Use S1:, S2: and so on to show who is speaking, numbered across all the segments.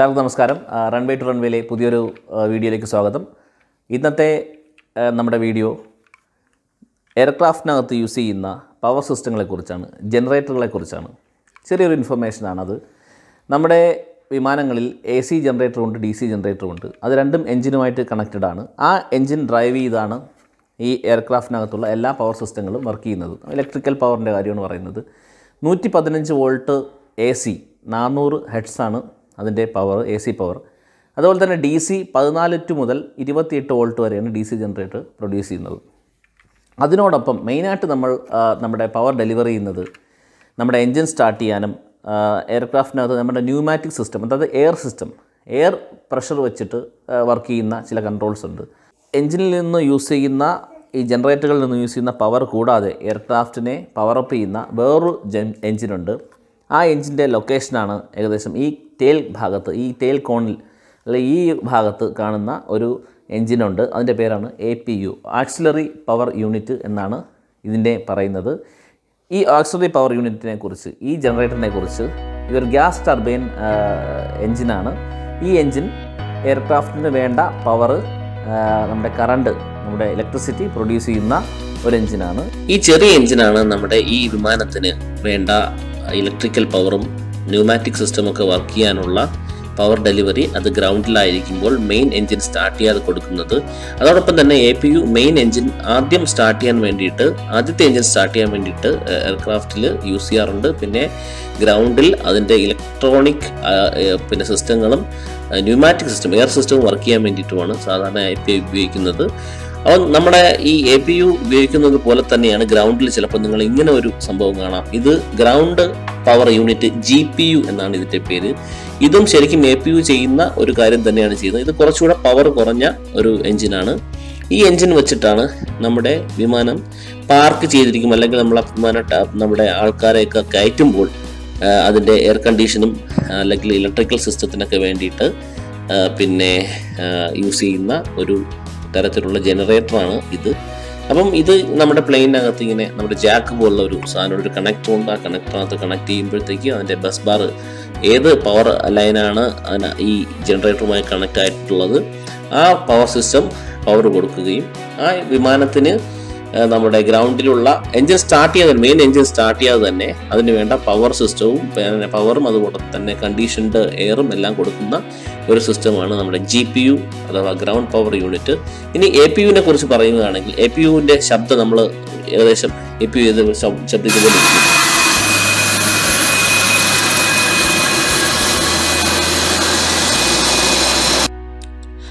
S1: എല്ലാവർക്കും നമസ്കാരം. Runway to റൺവേയിലെ പുതിയൊരു വീഡിയോയിലേക്ക് സ്വാഗതം. ഇന്നത്തെ നമ്മുടെ വീഡിയോ എയർക്രാഫ്റ്റിനകത്ത് യൂസ് ചെയ്യുന്ന പവർ സിസ്റ്റങ്ങളെക്കുറിച്ചാണ് ജനറേറ്ററുകളെക്കുറിച്ചാണ് ചെറിയൊരു ഇൻഫർമേഷനാണത് നമ്മുടെ വിമാനങ്ങളിൽ എ സി ജനറേറ്ററുണ്ട് ഡി സി ജനറേറ്ററുണ്ട് അത് രണ്ടും എഞ്ചിനുമായിട്ട് കണക്റ്റഡ് ആണ്. ആ എഞ്ചിൻ ഡ്രൈവ് ചെയ്താണ് ഈ എയർക്രാഫ്റ്റിനകത്തുള്ള എല്ലാ പവർ സിസ്റ്റങ്ങളും വർക്ക് ചെയ്യുന്നത്. ഇലക്ട്രിക്കൽ പവറിന്റെ കാര്യമാണ് പറയുന്നത്. നൂറ്റി പതിനഞ്ച് വോൾട്ട് എ സി നാനൂറ് ഹെഡ്സാണ് അതിന്റെ പവർ എ സി പവർ അതുപോലെ തന്നെ ഡി സി പതിനാല് ടു മുതൽ ഇരുപത്തിയെട്ട് വോൾട്ട് വരെയാണ് ഡി സി ജനറേറ്റർ പ്രൊഡ്യൂസ് ചെയ്യുന്നത്. അതിനോടൊപ്പം മെയിനായിട്ട് നമ്മൾ നമ്മുടെ പവർ ഡെലിവറി ചെയ്യുന്നത് നമ്മുടെ എൻജിൻ സ്റ്റാർട്ട് ചെയ്യാനും എയർക്രാഫ്റ്റിനകത്ത് നമ്മുടെ ന്യൂമാറ്റിക് സിസ്റ്റം അതായത് എയർ സിസ്റ്റം എയർ പ്രഷർ വെച്ചിട്ട് വർക്ക് ചെയ്യുന്ന ചില കൺട്രോൾസ് ഉണ്ട്. എൻജിനിൽ നിന്ന് യൂസ് ചെയ്യുന്ന ഈ ജനറേറ്ററുകളിൽ നിന്ന് യൂസ് ചെയ്യുന്ന പവർ കൂടാതെ എയർക്രാഫ്റ്റിനെ പവറപ്പ് ചെയ്യുന്ന വേറൊരു എൻജിനുണ്ട് ആ എഞ്ചിന്റെ ലൊക്കേഷനാണ് ഏകദേശം ഈ തേൽ ഭാഗത്ത് ഈ തേൽ കോണിൽ അല്ലെ ഈ ഭാഗത്ത് കാണുന്ന ഒരു എൻജിനുണ്ട് അതിന്റെ പേരാണ് A P U auxiliary power unit എന്നാണ് ഇതിന്റെ പറയുന്നത്. ഈ ആക്സിലറി പവർ യൂണിറ്റിനെ കുറിച്ച് ഈ ജനറേറ്ററിനെ കുറിച്ച് ഇതൊരു ഗ്യാസ് ടർബൈൻ എഞ്ചിനാണ് ഈ എഞ്ചിൻ എയർക്രാഫ്റ്റിന് വേണ്ട പവർ നമ്മുടെ കറണ്ട് നമ്മുടെ ഇലക്ട്രിസിറ്റി പ്രൊഡ്യൂസ് ചെയ്യുന്ന ഒരു എഞ്ചിനാണ്
S2: ഈ ചെറിയ എഞ്ചിനാണ് നമ്മുടെ ഈ വിമാനത്തിന് വേണ്ട ഇലക്ട്രിക്കൽ പവറും ന്യൂമാറ്റിക് സിസ്റ്റമൊക്കെ വർക്ക് ചെയ്യാനുള്ള പവർ ഡെലിവറി അത് ഗ്രൗണ്ടിലായിരിക്കുമ്പോൾ മെയിൻ എഞ്ചിൻ സ്റ്റാർട്ട് ചെയ്യാതെ കൊടുക്കുന്നത്. അതോടൊപ്പം തന്നെ A P U main engine ആദ്യം സ്റ്റാർട്ട് ചെയ്യാൻ വേണ്ടിയിട്ട് ആദ്യത്തെ എഞ്ചിൻ സ്റ്റാർട്ട് ചെയ്യാൻ വേണ്ടിയിട്ട് എയർക്രാഫ്റ്റിൽ യൂസ് ചെയ്യാറുണ്ട്. പിന്നെ ഗ്രൗണ്ടിൽ അതിന്റെ ഇലക്ട്രോണിക് പിന്നെ സിസ്റ്റങ്ങളും ന്യൂമാറ്റിക് സിസ്റ്റം എയർ സിസ്റ്റവും വർക്ക് ചെയ്യാൻ വേണ്ടിയിട്ടുമാണ് സാധാരണ എ പി ഉപയോഗിക്കുന്നത്. അപ്പോൾ നമ്മുടെ ഈ എ പി യു ഉപയോഗിക്കുന്നത് പോലെ തന്നെയാണ് ഗ്രൗണ്ടിൽ ചിലപ്പോൾ നിങ്ങൾ ഇങ്ങനെ ഒരു സംഭവം കാണാം. ഇത് ground power unit G P U എന്നാണ് ഇതിന്റെ പേര്. ഇതും ശരിക്കും എ പി യു ചെയ്യുന്ന ഒരു കാര്യം തന്നെയാണ് ചെയ്യുന്നത്. ഇത് കുറച്ചുകൂടെ പവർ കുറഞ്ഞ ഒരു എഞ്ചിനാണ് ഈ എഞ്ചിൻ വെച്ചിട്ടാണ് നമ്മുടെ വിമാനം പാർക്ക് ചെയ്തിരിക്കും. അല്ലെങ്കിൽ നമ്മൾ വിമാന നമ്മുടെ ആൾക്കാരെയൊക്കെ കയറ്റുമ്പോൾ അതിന്റെ എയർ കണ്ടീഷനും അല്ലെങ്കിൽ ഇലക്ട്രിക്കൽ സിസ്റ്റത്തിനൊക്കെ വേണ്ടിയിട്ട് പിന്നെ യൂസ് ചെയ്യുന്ന ഒരു തരത്തിലുള്ള ജനറേറ്ററാണ് ഇത്. അപ്പം ഇത് നമ്മുടെ പ്ലെയിനകത്ത് ഇങ്ങനെ നമ്മുടെ ജാക്ക് പോലുള്ള ഒരു സാധനം ഒരു കണക്ടർ ഉണ്ട്. ആ കണക്ടറിനകത്ത് കണക്ട് ചെയ്യുമ്പോഴത്തേക്ക് അതിന്റെ ബസ് ബാർ ഏത് പവർ ലൈനാണ് ഈ ജനറേറ്ററുമായി കണക്ട് ആയിട്ടുള്ളത്. ആ പവർ സിസ്റ്റം പവർ കൊടുക്കുകയും ആ വിമാനത്തിന് നമ്മുടെ ഗ്രൗണ്ടിലുള്ള എഞ്ചിൻ സ്റ്റാർട്ട് ചെയ്യാതെ മെയിൻ എഞ്ചിൻ സ്റ്റാർട്ട് ചെയ്യാതെ തന്നെ അതിന് വേണ്ട പവർ സിസ്റ്റവും പിന്നെ പവറും അതുപോലെ തന്നെ കണ്ടീഷൻഡ് എയറും എല്ലാം കൊടുക്കുന്ന ഒരു സിസ്റ്റമാണ് നമ്മുടെ ജി പി യു അഥവാ ഗ്രൗണ്ട് പവർ യൂണിറ്റ് ഇനി എ പി യുവിനെ കുറിച്ച് പറയുന്നതാണെങ്കിൽ എ പി യുവിന്റെ ശബ്ദം നമ്മൾ ഏകദേശം എ പി യു ശബ്ദിക്കുന്നത്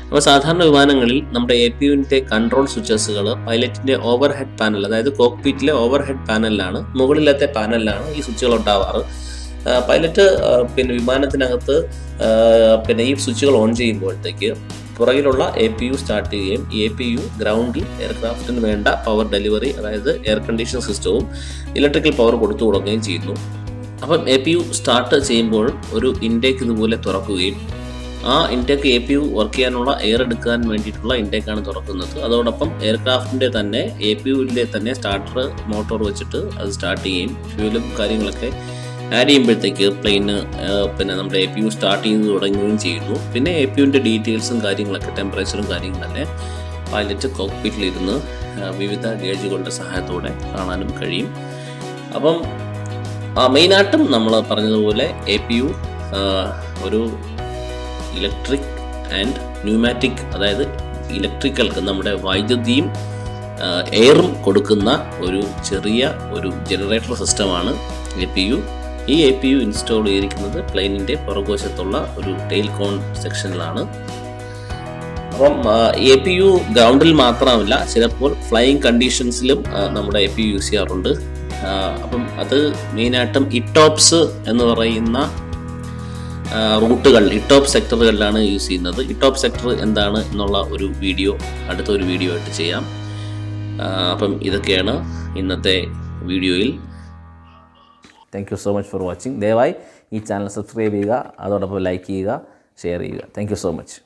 S2: അപ്പോൾ സാധാരണ വിമാനങ്ങളിൽ നമ്മുടെ എ പി യുവിന്റെ കൺട്രോൾ സ്വിച്ചസുകൾ പൈലറ്റിന്റെ ഓവർ ഹെഡ് പാനൽ അതായത് കോക്ക്പീറ്റിലെ ഓവർ ഹെഡ് പാനലിലാണ് മുകളിലത്തെ പാനലിലാണ് ഈ സ്വിച്ചുകൾ ഉണ്ടാവാറ്. പൈലറ്റ് പിന്നെ വിമാനത്തിനകത്ത് പിന്നെ ഈ സ്വിച്ചുകൾ ഓൺ ചെയ്യുമ്പോഴത്തേക്ക് പുറകിലുള്ള എ പി യു സ്റ്റാർട്ട് ചെയ്യുകയും എ പി യു ഗ്രൗണ്ടിൽ എയർക്രാഫ്റ്റിന് വേണ്ട പവർ ഡെലിവറി അതായത് എയർ കണ്ടീഷൻ സിസ്റ്റവും ഇലക്ട്രിക്കൽ പവർ കൊടുത്തു കൊടുക്കുകയും ചെയ്യുന്നു. അപ്പം എ പി യു സ്റ്റാർട്ട് ചെയ്യുമ്പോൾ ഒരു ഇൻടേക്ക് ഇതുപോലെ തുറക്കുകയും ആ intake A P U work ചെയ്യാനുള്ള എയർ എടുക്കാൻ വേണ്ടിയിട്ടുള്ള ഇൻടേക്കാണ് തുറക്കുന്നത്. അതോടൊപ്പം എയർക്രാഫ്റ്റിന്റെ തന്നെ എ പി യുവിന്റെ തന്നെ സ്റ്റാർട്ടർ മോട്ടോർ വെച്ചിട്ട് അത് സ്റ്റാർട്ട് ചെയ്യും ഫ്യൂലും കാര്യങ്ങളൊക്കെ ആഡ് ചെയ്യുമ്പോഴത്തേക്ക് പ്ലെയിന് പിന്നെ നമ്മുടെ എ പി യു സ്റ്റാർട്ട് ചെയ്ത് തുടങ്ങുകയും ചെയ്യുന്നു. പിന്നെ എ പി യുവിന്റെ ഡീറ്റെയിൽസും കാര്യങ്ങളൊക്കെ ടെമ്പറേച്ചറും കാര്യങ്ങളൊക്കെ പൈലറ്റ് കോക്ക്പിറ്റിലിരുന്ന് വിവിധ ഗേജുകളുടെ സഹായത്തോടെ കാണാനും കഴിയും. അപ്പം മെയിനായിട്ടും നമ്മൾ പറഞ്ഞതുപോലെ എ പി യു ഒരു ഇലക്ട്രിക് ആൻഡ് ന്യൂമാറ്റിക് അതായത് ഇലക്ട്രിക്കൽ നമ്മുടെ വൈദ്യുതിയും എയറും കൊടുക്കുന്ന ഒരു ചെറിയ ഒരു ജനറേറ്റർ സിസ്റ്റമാണ് എ പി യു ഈ എ പി യു ഇൻസ്റ്റാൾ ചെയ്തിരിക്കുന്നത് പ്ലെയിനിന്റെ പുറകുവശത്തുള്ള ഒരു ടെയിൽ കോൺ സെക്ഷനിലാണ് അപ്പം എ പി യു ഗ്രൗണ്ടിൽ മാത്രമല്ല ചിലപ്പോൾ ഫ്ലൈയിങ് കണ്ടീഷൻസിലും നമ്മുടെ എ പി യു യൂസ് ചെയ്യാറുണ്ട്. അപ്പം അത് മെയിനായിട്ടും ഇട്ടോപ്സ് എന്ന് പറയുന്ന റൂട്ടുകൾ ഇട്ടോപ്പ് സെക്ടറുകളിലാണ് യൂസ് ചെയ്യുന്നത്. ഇട്ടോപ്പ് സെക്ടർ എന്താണ് എന്നുള്ള ഒരു വീഡിയോ അടുത്ത ഒരു വീഡിയോ ആയിട്ട് ചെയ്യാം. അപ്പം ഇതൊക്കെയാണ് ഇന്നത്തെ വീഡിയോയിൽ.
S1: Thank you so much for watching ദയവായി ഈ ചാനൽ സബ്സ്ക്രൈബ് ചെയ്യുക അതോടൊപ്പം ലൈക്ക് ചെയ്യുക ഷെയർ ചെയ്യുക. Thank you so much